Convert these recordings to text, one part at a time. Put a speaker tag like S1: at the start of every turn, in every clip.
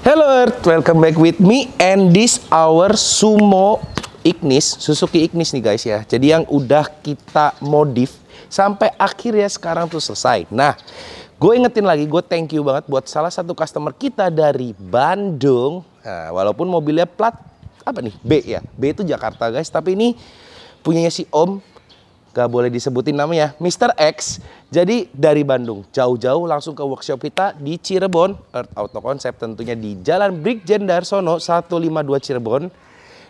S1: Hello Earth, welcome back with me and this our Sumo Ignis, Suzuki Ignis nih guys ya. Jadi yang udah kita modif sampai akhirnya sekarang tuh selesai. Nah, gue ingetin lagi, gue thank you banget buat salah satu customer kita dari Bandung. Nah, walaupun mobilnya plat apa nih B ya, B itu Jakarta guys, tapi ini punyanya si Om gak boleh disebutin namanya, Mr. X. Jadi dari Bandung, jauh-jauh langsung ke workshop kita di Cirebon, Earth Auto Concept tentunya di Jalan Brigjen Darsono 152 Cirebon.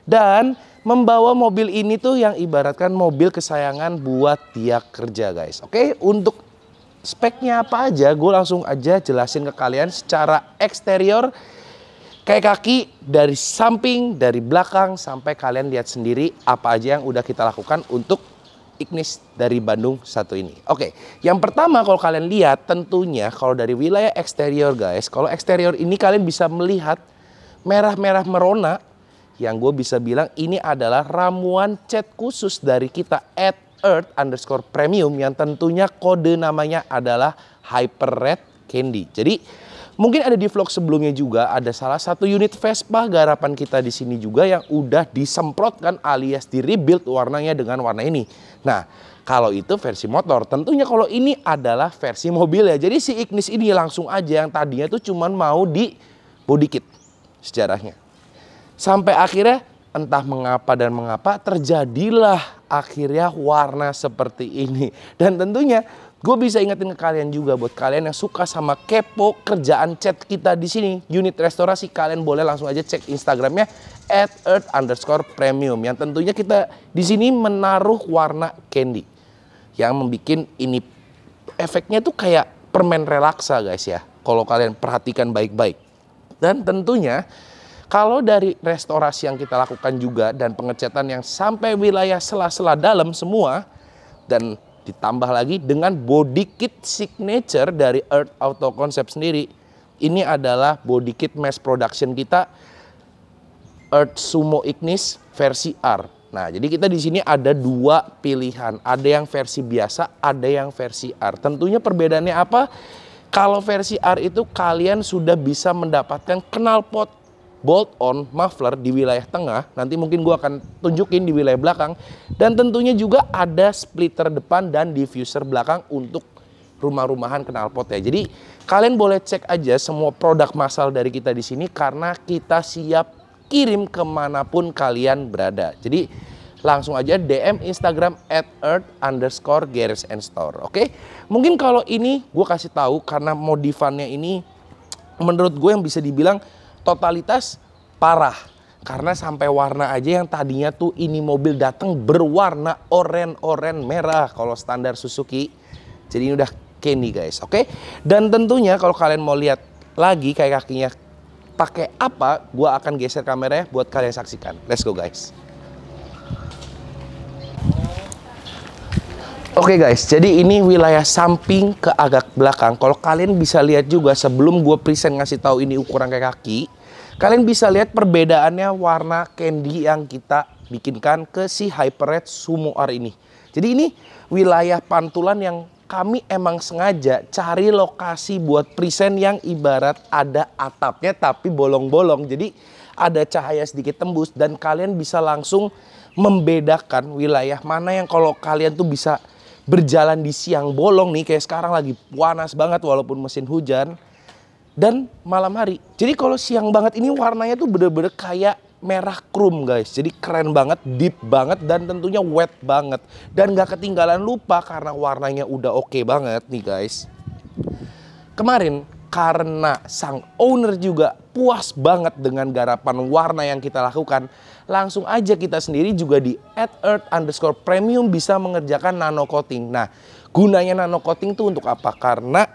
S1: Dan membawa mobil ini tuh yang ibaratkan mobil kesayangan buat dia kerja guys. Oke, untuk speknya apa aja, gue langsung aja jelasin ke kalian secara eksterior, kayak kaki dari samping, dari belakang sampai kalian lihat sendiri apa aja yang udah kita lakukan untuk Ignis dari Bandung satu ini. Oke, yang pertama kalau kalian lihat tentunya kalau dari wilayah eksterior guys, kalau eksterior ini kalian bisa melihat merah-merah merona yang gue bisa bilang ini adalah ramuan cat khusus dari kita at Earth underscore premium yang tentunya kode namanya adalah Hyper Red Candy. Jadi Mungkin ada di vlog sebelumnya juga ada salah satu unit Vespa garapan kita di sini juga yang udah disemprotkan alias di rebuild warnanya dengan warna ini. Nah, kalau itu versi motor, tentunya kalau ini adalah versi mobil ya. Jadi si Ignis ini langsung aja yang tadinya tuh cuman mau di body kit sejarahnya. Sampai akhirnya entah mengapa dan mengapa terjadilah akhirnya warna seperti ini. Dan tentunya Gue bisa ingetin ke kalian juga buat kalian yang suka sama kepo kerjaan chat kita di sini. Unit restorasi kalian boleh langsung aja cek Instagramnya at earth underscore premium. Yang tentunya kita di sini menaruh warna candy. Yang membuat ini efeknya tuh kayak permen relaksa guys ya. Kalau kalian perhatikan baik-baik. Dan tentunya kalau dari restorasi yang kita lakukan juga dan pengecatan yang sampai wilayah sela-sela dalam semua dan Ditambah lagi dengan body kit signature dari Earth Auto Concept sendiri. Ini adalah body kit mass production kita Earth Sumo Ignis versi R. Nah, jadi kita di sini ada dua pilihan. Ada yang versi biasa, ada yang versi R. Tentunya perbedaannya apa? Kalau versi R itu kalian sudah bisa mendapatkan knalpot bolt on muffler di wilayah tengah, nanti mungkin gue akan tunjukin di wilayah belakang. Dan tentunya juga ada splitter depan dan diffuser belakang untuk rumah-rumahan knalpot ya. Jadi kalian boleh cek aja semua produk massal dari kita di sini karena kita siap kirim ke mana pun kalian berada. Jadi langsung aja DM Instagram at earth underscore garage and store. Oke, mungkin kalau ini gue kasih tahu karena modifannya ini menurut gue yang bisa dibilang totalitas parah. Karena sampai warna aja yang tadinya tuh ini mobil datang berwarna oren-oren merah kalau standar Suzuki. Jadi ini udah candy guys, oke? Okay? Dan tentunya kalau kalian mau lihat lagi kayak kakinya pakai apa, gua akan geser kameranya buat kalian saksikan. Let's go guys. Oke okay guys, jadi ini wilayah samping ke agak belakang. Kalau kalian bisa lihat juga sebelum gue present ngasih tahu ini ukuran kayak kaki, kalian bisa lihat perbedaannya warna candy yang kita bikinkan ke si Hyper Red Sumo R ini. Jadi ini wilayah pantulan yang kami emang sengaja cari lokasi buat present yang ibarat ada atapnya tapi bolong-bolong. Jadi ada cahaya sedikit tembus dan kalian bisa langsung membedakan wilayah mana yang kalau kalian tuh bisa berjalan di siang bolong nih kayak sekarang lagi panas banget walaupun mesin hujan dan malam hari. Jadi kalau siang banget ini warnanya tuh bener-bener kayak merah krum guys. Jadi keren banget, deep banget dan tentunya wet banget. Dan gak ketinggalan lupa karena warnanya udah oke okay banget nih guys. Kemarin karena sang owner juga puas banget dengan garapan warna yang kita lakukan, langsung aja kita sendiri juga di at earth underscore premium bisa mengerjakan nano coating. Nah, gunanya nano coating itu untuk apa? Karena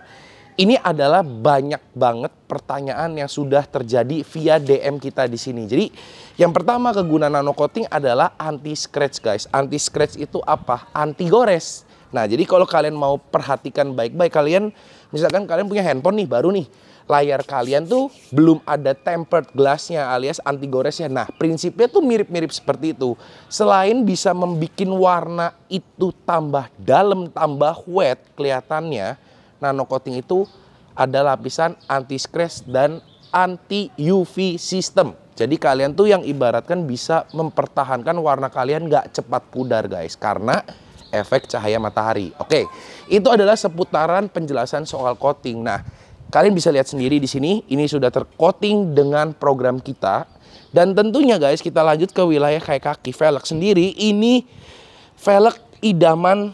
S1: ini adalah banyak banget pertanyaan yang sudah terjadi via DM kita di sini. Jadi, yang pertama kegunaan nano coating adalah anti scratch, guys. Anti scratch itu apa? Anti gores. Nah, jadi kalau kalian mau perhatikan baik-baik kalian misalkan kalian punya handphone nih baru nih layar kalian tuh belum ada tempered glassnya alias anti goresnya. Nah prinsipnya tuh mirip-mirip seperti itu. Selain bisa membuat warna itu tambah dalam, tambah wet kelihatannya, nano coating itu ada lapisan anti scratch dan anti UV system. Jadi kalian tuh yang ibaratkan bisa mempertahankan warna kalian nggak cepat pudar guys. Karena efek cahaya matahari. Oke, itu adalah seputaran penjelasan soal coating. Nah, kalian bisa lihat sendiri di sini, ini sudah tercoating dengan program kita. Dan tentunya guys, kita lanjut ke wilayah kayak kaki velg sendiri. Ini velg idaman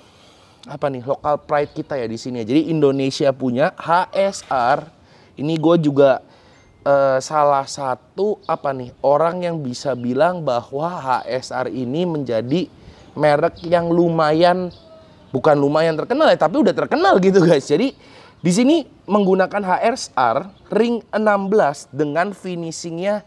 S1: apa nih lokal pride kita ya di sini. Jadi Indonesia punya HSR. Ini gue juga uh, salah satu apa nih orang yang bisa bilang bahwa HSR ini menjadi merek yang lumayan bukan lumayan terkenal ya tapi udah terkenal gitu guys. Jadi di sini menggunakan HSR ring 16 dengan finishingnya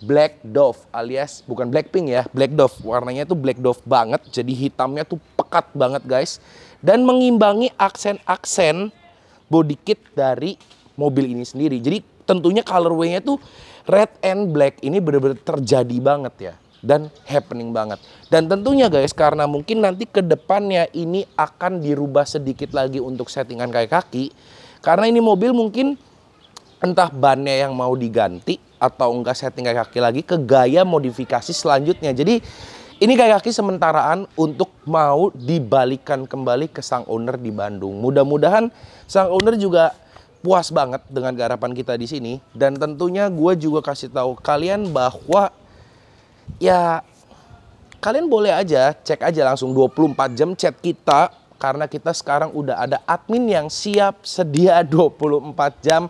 S1: Black Dove alias bukan Blackpink ya, Black Dove. Warnanya tuh Black Dove banget, jadi hitamnya tuh pekat banget guys. Dan mengimbangi aksen-aksen body kit dari mobil ini sendiri. Jadi tentunya colorway-nya tuh red and black ini benar-benar terjadi banget ya dan happening banget. Dan tentunya guys karena mungkin nanti ke depannya ini akan dirubah sedikit lagi untuk settingan kayak kaki. Karena ini mobil mungkin entah bannya yang mau diganti atau enggak setting kayak kaki lagi ke gaya modifikasi selanjutnya. Jadi ini kayak kaki sementaraan untuk mau dibalikan kembali ke sang owner di Bandung. Mudah-mudahan sang owner juga puas banget dengan garapan kita di sini dan tentunya gue juga kasih tahu kalian bahwa ya kalian boleh aja cek aja langsung 24 jam chat kita karena kita sekarang udah ada admin yang siap sedia 24 jam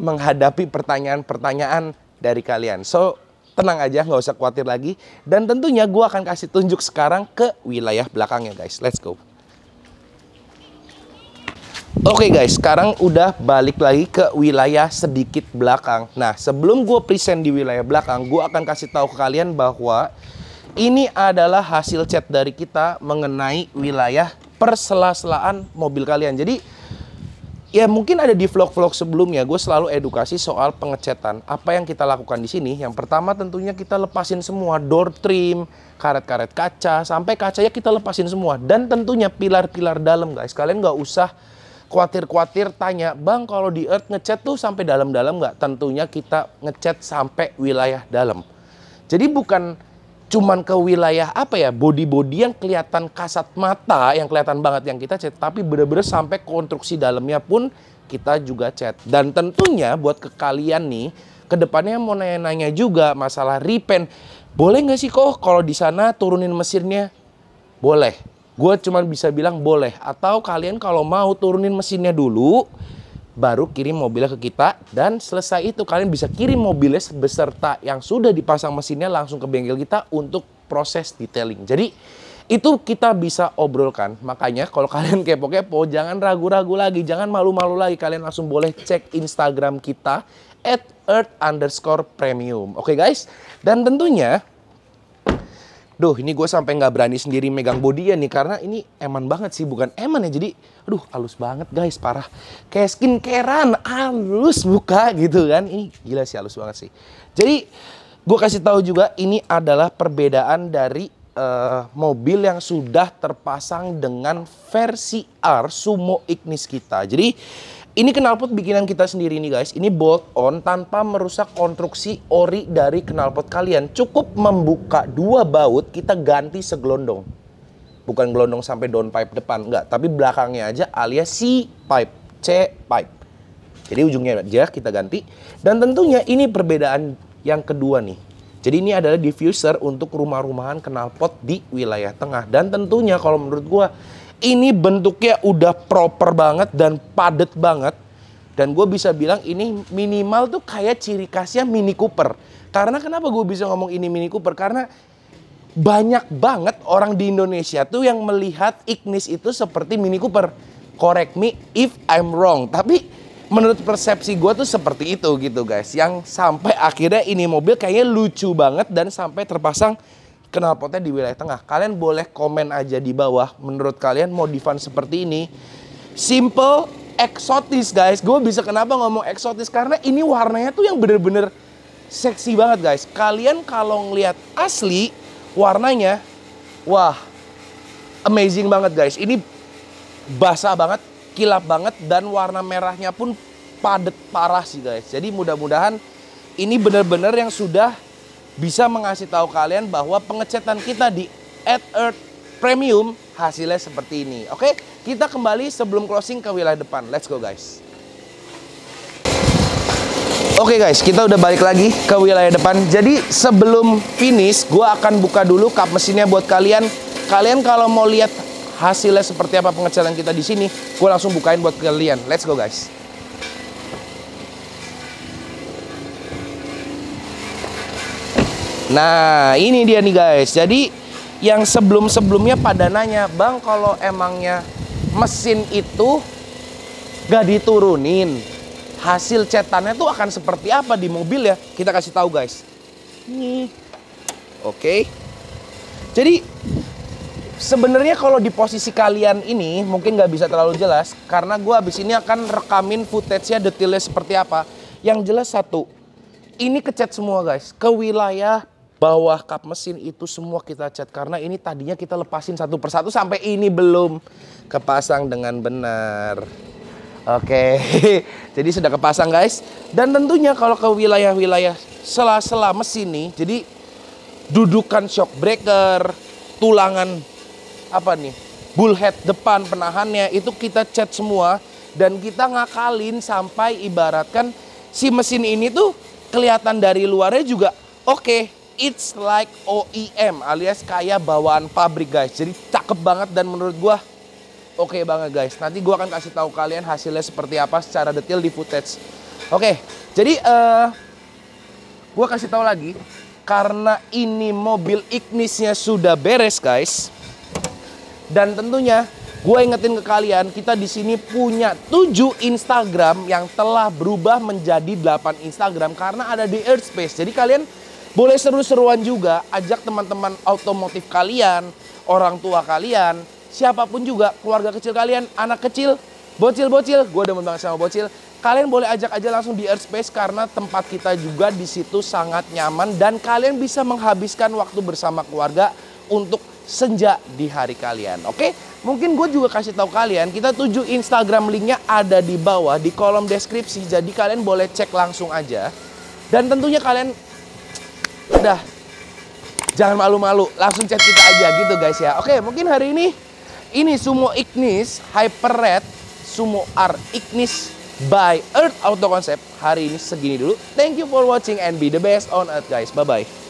S1: menghadapi pertanyaan-pertanyaan dari kalian. So, tenang aja, nggak usah khawatir lagi. Dan tentunya gue akan kasih tunjuk sekarang ke wilayah belakangnya guys. Let's go. Oke okay guys, sekarang udah balik lagi ke wilayah sedikit belakang. Nah, sebelum gue present di wilayah belakang, gue akan kasih tahu ke kalian bahwa ini adalah hasil chat dari kita mengenai wilayah persela-selaan mobil kalian. Jadi, ya mungkin ada di vlog-vlog sebelumnya, gue selalu edukasi soal pengecetan. Apa yang kita lakukan di sini? Yang pertama tentunya kita lepasin semua door trim, karet-karet kaca, sampai kacanya kita lepasin semua. Dan tentunya pilar-pilar dalam guys, kalian nggak usah khawatir-khawatir tanya, Bang kalau di Earth ngecat tuh sampai dalam-dalam nggak? Tentunya kita ngecat sampai wilayah dalam. Jadi bukan cuman ke wilayah apa ya, body-body yang kelihatan kasat mata, yang kelihatan banget yang kita cat, tapi bener-bener sampai konstruksi dalamnya pun kita juga cat. Dan tentunya buat ke kalian nih, ke depannya mau nanya-nanya juga masalah repaint. Boleh nggak sih kok kalau di sana turunin mesinnya? Boleh Gue cuma bisa bilang boleh. Atau kalian kalau mau turunin mesinnya dulu, baru kirim mobilnya ke kita. Dan selesai itu kalian bisa kirim mobilnya beserta yang sudah dipasang mesinnya langsung ke bengkel kita untuk proses detailing. Jadi itu kita bisa obrolkan. Makanya kalau kalian kepo-kepo jangan ragu-ragu lagi, jangan malu-malu lagi. Kalian langsung boleh cek Instagram kita at earth underscore premium. Oke okay, guys? Dan tentunya Duh, ini gue sampai nggak berani sendiri megang body ya nih karena ini eman banget sih, bukan eman ya. Jadi, aduh, halus banget guys, parah. Kayak skincarean, halus buka gitu kan. Ini gila sih halus banget sih. Jadi, gue kasih tahu juga ini adalah perbedaan dari uh, mobil yang sudah terpasang dengan versi R Sumo Ignis kita. Jadi ini knalpot bikinan kita sendiri nih guys. Ini bolt on tanpa merusak konstruksi ori dari knalpot kalian. Cukup membuka dua baut, kita ganti segelondong. Bukan gelondong sampai downpipe depan, enggak. Tapi belakangnya aja alias C pipe, C pipe. Jadi ujungnya aja kita ganti. Dan tentunya ini perbedaan yang kedua nih. Jadi ini adalah diffuser untuk rumah-rumahan knalpot di wilayah tengah. Dan tentunya kalau menurut gua ini bentuknya udah proper banget dan padet banget. Dan gue bisa bilang ini minimal tuh kayak ciri khasnya Mini Cooper. Karena kenapa gue bisa ngomong ini Mini Cooper? Karena banyak banget orang di Indonesia tuh yang melihat Ignis itu seperti Mini Cooper. Correct me if I'm wrong. Tapi menurut persepsi gue tuh seperti itu gitu guys. Yang sampai akhirnya ini mobil kayaknya lucu banget dan sampai terpasang knalpotnya di wilayah tengah. Kalian boleh komen aja di bawah menurut kalian modifan seperti ini simple, eksotis guys. Gue bisa kenapa ngomong eksotis karena ini warnanya tuh yang bener-bener seksi banget guys. Kalian kalau ngelihat asli warnanya wah amazing banget guys. Ini basah banget, kilap banget dan warna merahnya pun padet parah sih guys. Jadi mudah-mudahan ini benar-benar yang sudah bisa mengasih tahu kalian bahwa pengecetan kita di At Earth Premium hasilnya seperti ini. Oke, kita kembali sebelum closing ke wilayah depan. Let's go guys. Oke guys, kita udah balik lagi ke wilayah depan. Jadi sebelum finish, gue akan buka dulu kap mesinnya buat kalian. Kalian kalau mau lihat hasilnya seperti apa pengecetan kita di sini, gue langsung bukain buat kalian. Let's go guys. Nah, ini dia nih guys. Jadi yang sebelum-sebelumnya pada nanya, "Bang, kalau emangnya mesin itu gak diturunin, hasil cetannya tuh akan seperti apa di mobil ya?" Kita kasih tahu guys. Nih. Oke. Jadi sebenarnya kalau di posisi kalian ini mungkin nggak bisa terlalu jelas karena gue abis ini akan rekamin footage-nya detailnya seperti apa. Yang jelas satu, ini kecat semua guys ke wilayah bawah kap mesin itu semua kita cat karena ini tadinya kita lepasin satu persatu sampai ini belum kepasang dengan benar. Oke, jadi sudah kepasang guys. Dan tentunya kalau ke wilayah-wilayah sela-sela mesin nih, jadi dudukan shock breaker, tulangan apa nih, bullhead depan penahannya itu kita cat semua dan kita ngakalin sampai ibaratkan si mesin ini tuh kelihatan dari luarnya juga oke okay, it's like OEM alias kayak bawaan pabrik guys. Jadi cakep banget dan menurut gua oke okay banget guys. Nanti gua akan kasih tahu kalian hasilnya seperti apa secara detail di footage. Oke, okay, jadi uh, gua kasih tahu lagi karena ini mobil Ignisnya sudah beres guys. Dan tentunya gue ingetin ke kalian, kita di sini punya 7 Instagram yang telah berubah menjadi 8 Instagram karena ada di Earth Space. Jadi kalian boleh seru-seruan juga, ajak teman-teman otomotif kalian, orang tua kalian, siapa pun juga, keluarga kecil kalian, anak kecil, bocil-bocil, gue demen banget sama bocil. Kalian boleh ajak aja langsung di Earth Space karena tempat kita juga di situ sangat nyaman dan kalian bisa menghabiskan waktu bersama keluarga untuk senja di hari kalian. Oke, mungkin gue juga kasih tahu kalian, kita tuju Instagram linknya ada di bawah di kolom deskripsi, jadi kalian boleh cek langsung aja. Dan tentunya kalian udah. Jangan malu-malu langsung chat kita aja gitu guys ya. Oke mungkin hari ini ini Sumo Ignis Hyper Red Sumo R Ignis by Earth Auto Concept. Hari ini segini dulu. Thank you for watching and be the best on earth guys. Bye bye